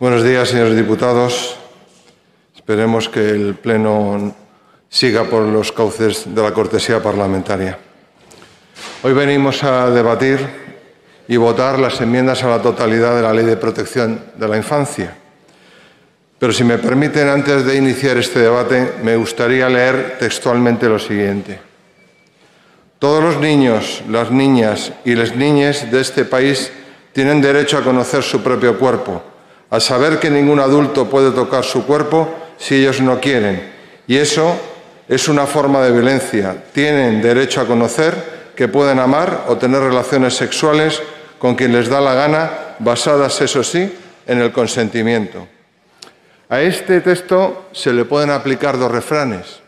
Buenos días, señores diputados. Esperemos que el Pleno siga por los cauces de la cortesía parlamentaria. Hoy venimos a debatir y votar las enmiendas a la totalidad de la Ley de Protección de la Infancia. Pero si me permiten, antes de iniciar este debate, me gustaría leer textualmente lo siguiente. Todos los niños, las niñas y las niñas de este país tienen derecho a conocer su propio cuerpo, a saber que ningún adulto puede tocar su cuerpo si ellos no quieren. Y eso es una forma de violencia. Tienen derecho a conocer que pueden amar o tener relaciones sexuales con quien les da la gana, basadas, eso sí, en el consentimiento. A este texto se le pueden aplicar dos refranes.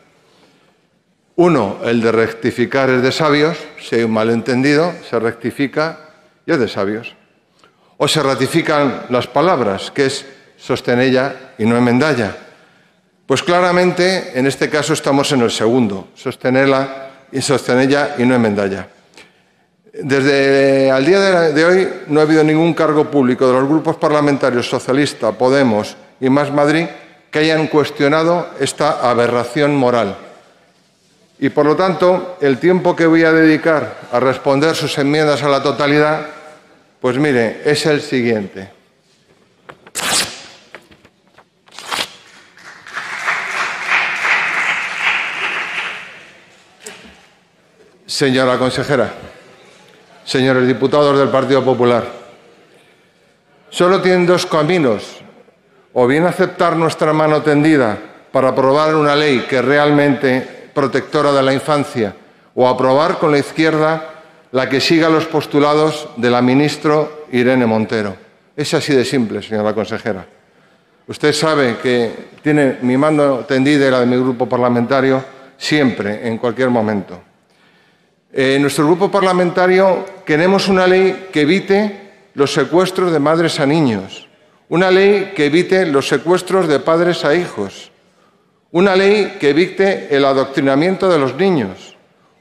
Uno, el de rectificar es de sabios, si hay un malentendido, se rectifica y es de sabios. O se ratifican las palabras, que es sostenella y no enmendalla. Pues claramente, en este caso estamos en el segundo, sostenerla y sostenella y no enmendalla. Desde el día de hoy no ha habido ningún cargo público de los grupos parlamentarios Socialista, Podemos y Más Madrid que hayan cuestionado esta aberración moral. Y por lo tanto, el tiempo que voy a dedicar a responder sus enmiendas a la totalidad, pues mire, es el siguiente. Señora consejera, señores diputados del Partido Popular, solo tienen dos caminos, o bien aceptar nuestra mano tendida para aprobar una ley que realmente protectora de la infancia, o aprobar con la izquierda la que siga los postulados de la ministra Irene Montero. Es así de simple, señora consejera. Usted sabe que tiene mi mano tendida y la de mi grupo parlamentario siempre, en cualquier momento. En nuestro grupo parlamentario queremos una ley que evite los secuestros de madres a niños, una ley que evite los secuestros de padres a hijos, una ley que evite el adoctrinamiento de los niños,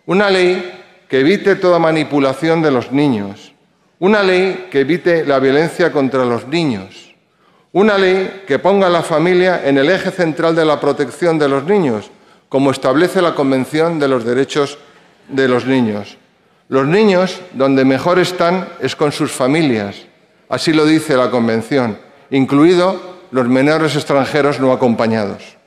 una ley que evite toda manipulación de los niños, una ley que evite la violencia contra los niños, una ley que ponga a la familia en el eje central de la protección de los niños, como establece la Convención de los Derechos de los niños. Los niños donde mejor están es con sus familias, así lo dice la Convención, incluido los menores extranjeros no acompañados.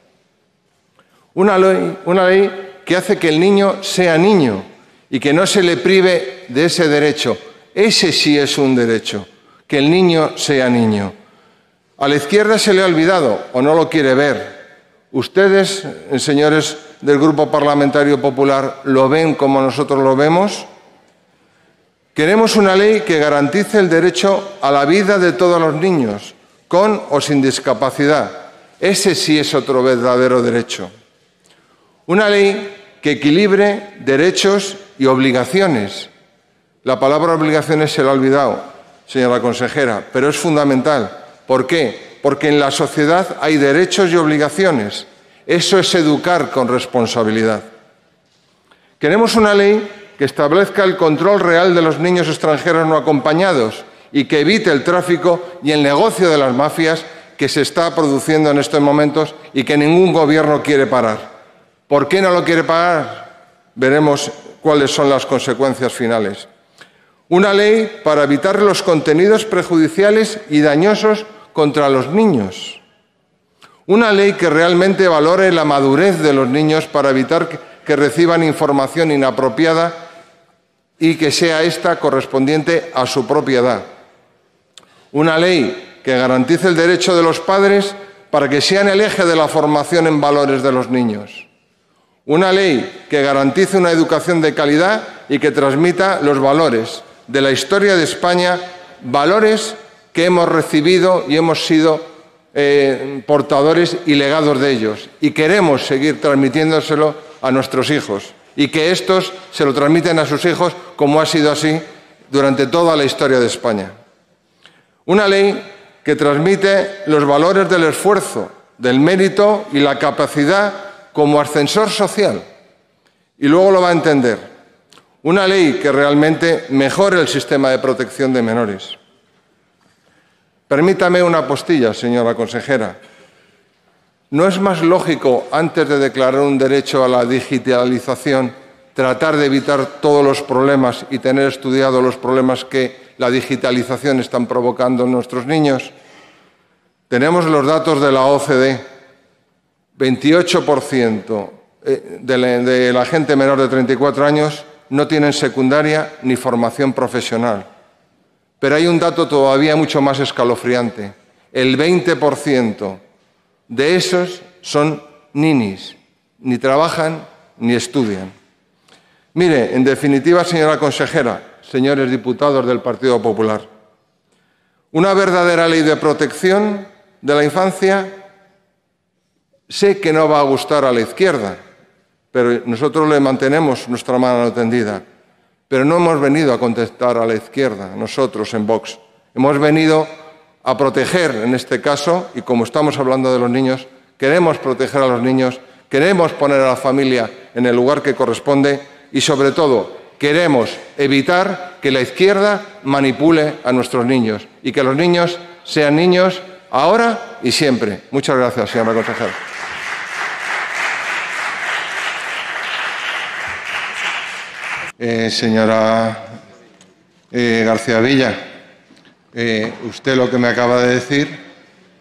Una ley, una ley que hace que el niño sea niño y que no se le prive de ese derecho. Ese sí es un derecho, que el niño sea niño. A la izquierda se le ha olvidado o no lo quiere ver. Ustedes, señores del Grupo Parlamentario Popular lo ven como nosotros lo vemos? Queremos una ley que garantice el derecho a la vida de todos los niños, con o sin discapacidad. Ese sí es otro verdadero derecho. Una ley que equilibre derechos y obligaciones. La palabra obligaciones se la ha olvidado, señora consejera, pero es fundamental. ¿Por qué? Porque en la sociedad hay derechos y obligaciones eso es educar con responsabilidad. Queremos una ley que establezca el control real de los niños extranjeros no acompañados y que evite el tráfico y el negocio de las mafias que se está produciendo en estos momentos y que ningún gobierno quiere parar. ¿Por qué no lo quiere parar? Veremos cuáles son las consecuencias finales. Una ley para evitar los contenidos prejudiciales y dañosos contra los niños. Una ley que realmente valore la madurez de los niños para evitar que reciban información inapropiada y que sea esta correspondiente a su propia edad. Una ley que garantice el derecho de los padres para que sean el eje de la formación en valores de los niños. Una ley que garantice una educación de calidad y que transmita los valores de la historia de España, valores que hemos recibido y hemos sido eh, portadores y legados de ellos y queremos seguir transmitiéndoselo a nuestros hijos y que estos se lo transmiten a sus hijos como ha sido así durante toda la historia de España. Una ley que transmite los valores del esfuerzo, del mérito y la capacidad como ascensor social. Y luego lo va a entender. Una ley que realmente mejore el sistema de protección de menores. Permítame una postilla, señora consejera. ¿No es más lógico, antes de declarar un derecho a la digitalización, tratar de evitar todos los problemas y tener estudiado los problemas que la digitalización están provocando en nuestros niños? Tenemos los datos de la OCDE. 28% eh, de la gente menor de 34 años no tienen secundaria ni formación profesional. Pero hay un dato todavía mucho más escalofriante. El 20% de esos son ninis, ni trabajan ni estudian. Mire, en definitiva, señora consejera, señores diputados del Partido Popular, una verdadera ley de protección de la infancia sé que no va a gustar a la izquierda, pero nosotros le mantenemos nuestra mano tendida. Pero no hemos venido a contestar a la izquierda, nosotros en Vox. Hemos venido a proteger, en este caso, y como estamos hablando de los niños, queremos proteger a los niños, queremos poner a la familia en el lugar que corresponde y, sobre todo, queremos evitar que la izquierda manipule a nuestros niños y que los niños sean niños ahora y siempre. Muchas gracias, señora consejera. Eh, señora eh, García Villa, eh, usted lo que me acaba de decir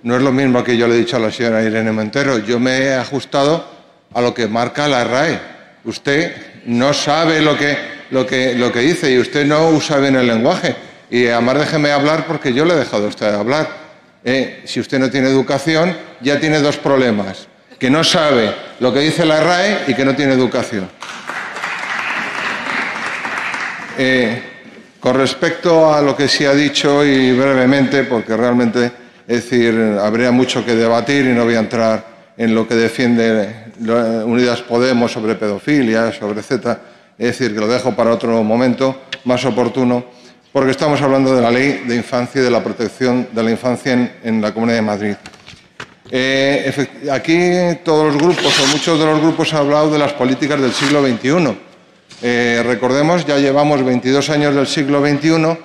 no es lo mismo que yo le he dicho a la señora Irene Montero. Yo me he ajustado a lo que marca la RAE. Usted no sabe lo que, lo que, lo que dice y usted no usa bien el lenguaje. Y además déjeme hablar porque yo le he dejado a usted hablar. si usted no tiene educación, ya tiene dos problemas. Que no sabe lo que dice la RAE y que no tiene educación. Eh, con respecto a lo que se ha dicho y brevemente, porque realmente, es decir, habría mucho que debatir y no voy a entrar en lo que defiende Unidas Podemos sobre pedofilia, sobre Z, es decir, que lo dejo para otro momento más oportuno, porque estamos hablando de la ley de infancia y de la protección de la infancia en, la Comunidad de Madrid. Eh, aquí todos los grupos o muchos de los grupos han hablado de las políticas del siglo XXI eh, recordemos, ya llevamos 22 años del siglo XXI,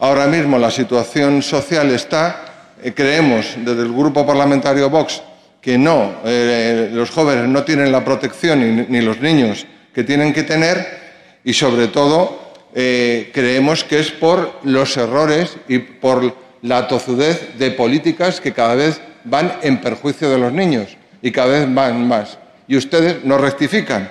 ahora mismo la situación social está, eh, creemos desde el Grupo Parlamentario Vox que no, eh, los jóvenes no tienen la protección ni, los niños que tienen que tener y sobre todo creemos que es por los errores y por la tozudez de políticas que cada vez van en perjuicio de los niños y cada vez van más. Y ustedes no rectifican.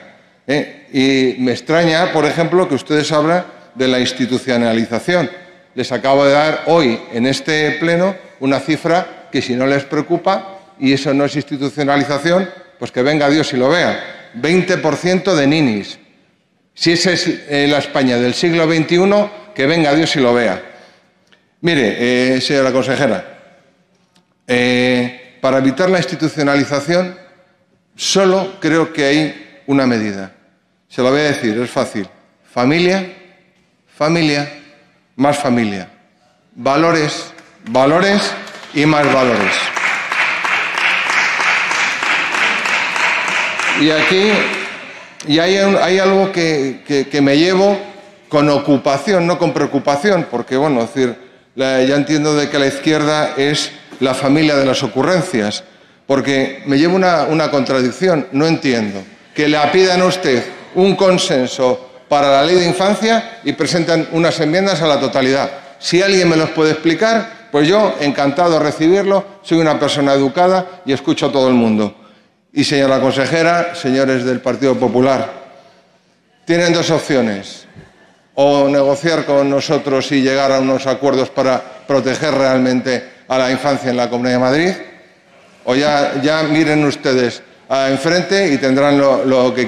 Y me extraña, por ejemplo, que ustedes hablan de la institucionalización. Les acabo de dar hoy en este pleno una cifra que si no les preocupa, y eso no es institucionalización, pues que venga Dios y lo vea. 20% de ninis. Si esa es eh, la España del siglo XXI, que venga Dios y lo vea. Mire, eh, señora consejera, para evitar la institucionalización, solo creo que hay una medida. Se lo voy a decir, es fácil. Familia, familia, más familia. Valores, valores y más valores. Y aquí y hay, hay algo que, que, me llevo con ocupación, no con preocupación, porque, bueno, decir, ya entiendo de que la izquierda es la familia de las ocurrencias, porque me llevo una, una contradicción, no entiendo que le pidan a usted un consenso para la ley de infancia y presentan unas enmiendas a la totalidad. Si alguien me los puede explicar, pues yo encantado de recibirlo, soy una persona educada y escucho a todo el mundo. Y señora consejera, señores del Partido Popular, tienen dos opciones. O negociar con nosotros y llegar a unos acuerdos para proteger realmente a la infancia en la Comunidad de Madrid, o ya, miren ustedes a enfrente y tendrán lo, lo que